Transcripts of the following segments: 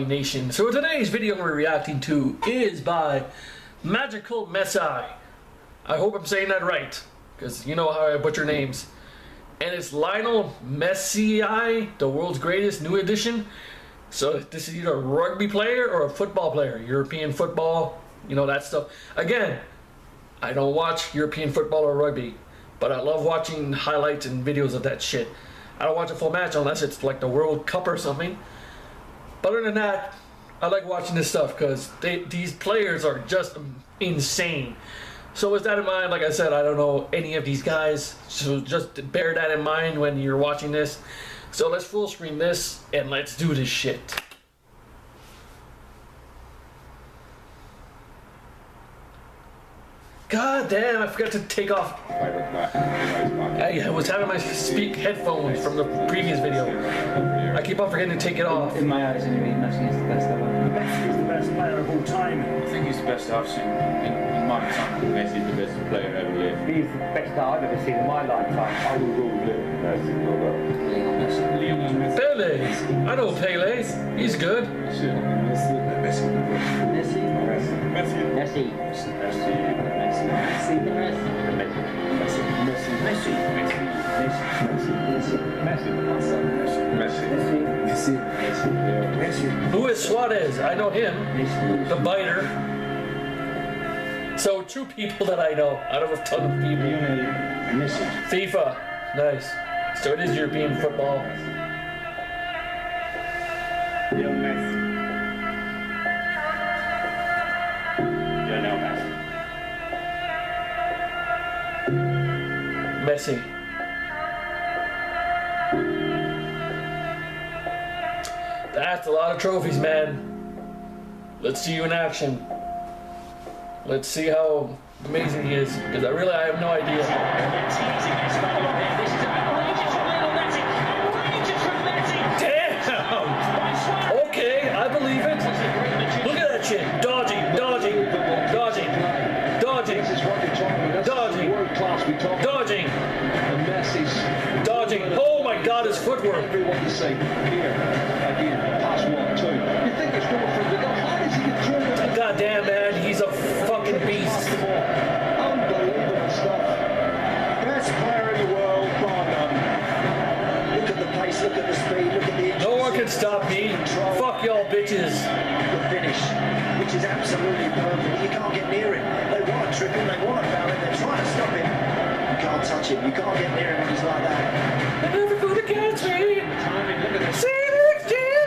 Nation. So today's video we're reacting to is by Magical Messi. I hope I'm saying that right, because you know how I butcher names. And it's Lionel Messi, the world's greatest new edition. So this is either a rugby player or a football player, European football, you know that stuff. Again, I don't watch European football or rugby, but I love watching highlights and videos of that shit. I don't watch a full match unless it's like the World Cup or something. But other than that, I like watching this stuff because these players are just insane. So with that in mind, like I said, I don't know any of these guys, so just bear that in mind when you're watching this. So let's full screen this and let's do this shit. God damn, I forgot to take off. I was having my speak headphones from the previous video. I keep on forgetting to take it off. In my eyes, anyway, Messi is the best ever. Messi is the best player of all time. I think he's the best I've seen in, in my time. Messi is the best player ever lived. He's the best I've ever seen in my lifetime. I will go with Messi. Lionel Messi. Lionel Messi. Pele. I know Pele. He's good. Messi. Messi. Messi. Messi. Messi. Messi. Messi. Messi. Messi. Messi. Messi. Luis Suarez. I know him. The biter. So two people that I know out of a ton of people. Messi. FIFA. Nice. So it is European football. Messi. That's a lot of trophies, man. Let's see you in action. Let's see how amazing he is. Because I really I have no idea. Dodging, Messi's dodging. Oh my god, his footwork. everyone to say, here, again, pass one, two. You think it's going from the goal. How does he get through? God damn, man, he's a fucking beast. Unbelievable stuff. Best player in the world, bar none. Look at the pace, look at the speed, look at the No one can stop me. Fuck y'all bitches. the finish, which is absolutely perfect. You can't get near it. They want to trip him, they want to foul can't touch him, you can't get near him when he's like that. They're never gonna catch me. See you next year.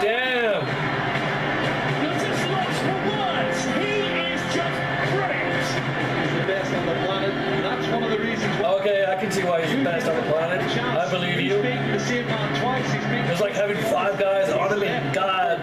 Damn. The best on the planet. And that's one of the reasons why. Okay, I can see why he's the best on the planet. I believe you. beaten the same man twice. It's like having five guys on him and god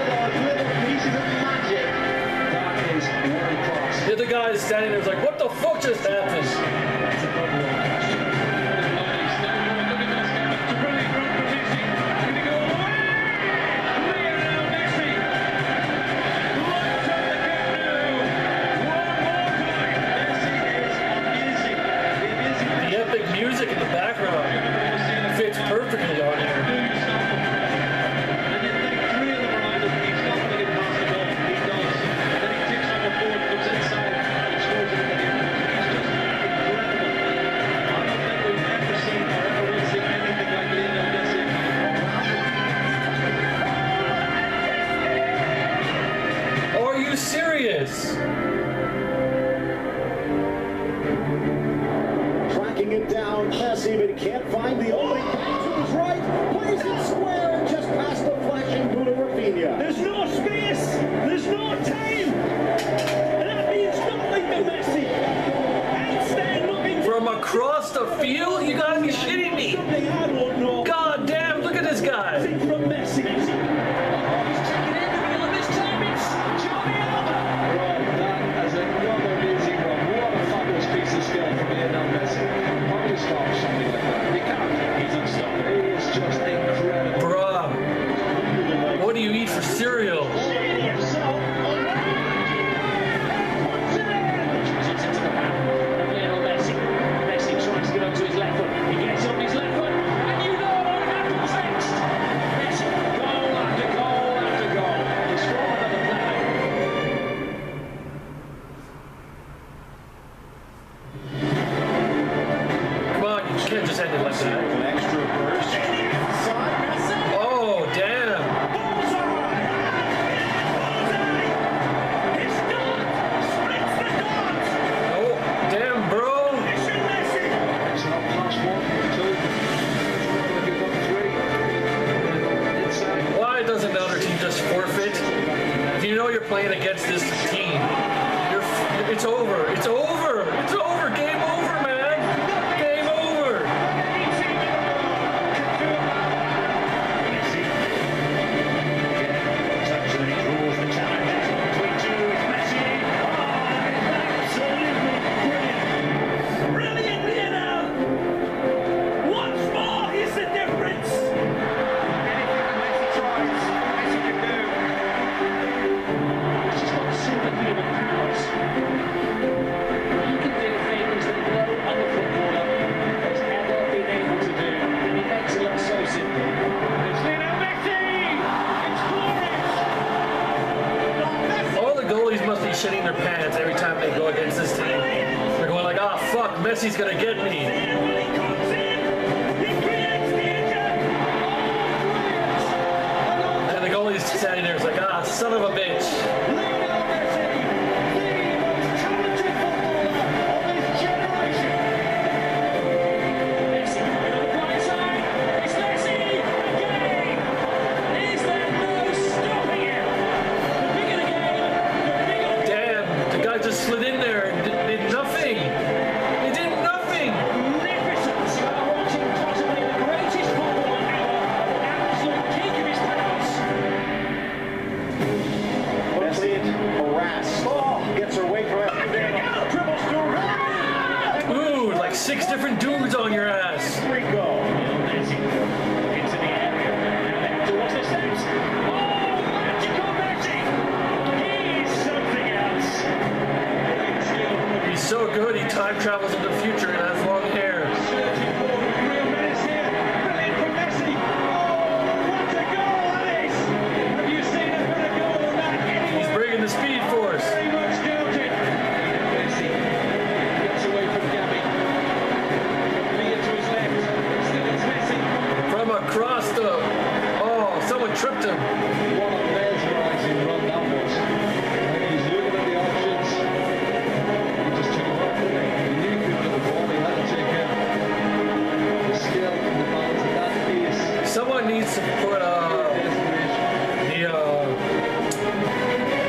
guys standing there was like, what the fuck just happened? line, the only said they left it out. Extra burst. Oh, damn. Oh, damn, bro. Why doesn't the other team just forfeit? Do you know you're playing against this team, it's over. It's over. Messi's gonna get me. Travels into the needs to put uh, the uh,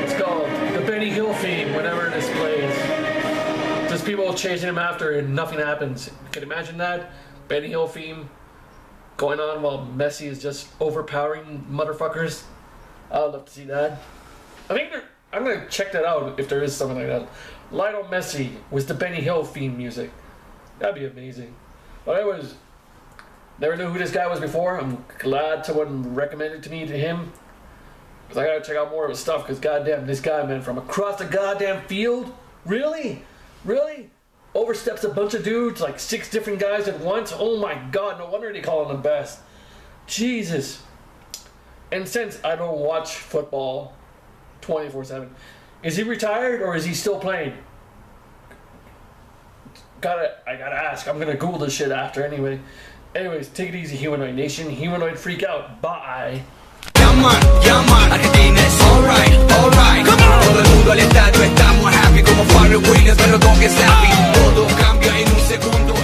it's called the Benny Hill theme whenever this plays. Just people chasing him after and nothing happens. Can you imagine that Benny Hill theme going on while Messi is just overpowering motherfuckers? I'd love to see that. I think I'm gonna check that out if there is something like that. Lionel Messi with the Benny Hill theme music. That'd be amazing. But was never knew who this guy was before. I'm glad someone recommended to me to him. Cause I gotta check out more of his stuff. Cause goddamn, this guy man from across the goddamn field, really, really, oversteps a bunch of dudes, like six different guys at once. Oh my god, no wonder they call him the best. Jesus. And since I don't watch football 24 7, is he retired or is he still playing? Gotta, I gotta ask. I'm gonna Google this shit after anyway. Anyways, take it easy, Humanoid Nation. Humanoid Freak Out. Bye. Yeah man, yeah man, Argentina alright, alright Todo el mundo al estamos happy Como Pharrell Williams, pero con que Todo cambia en un segundo, esta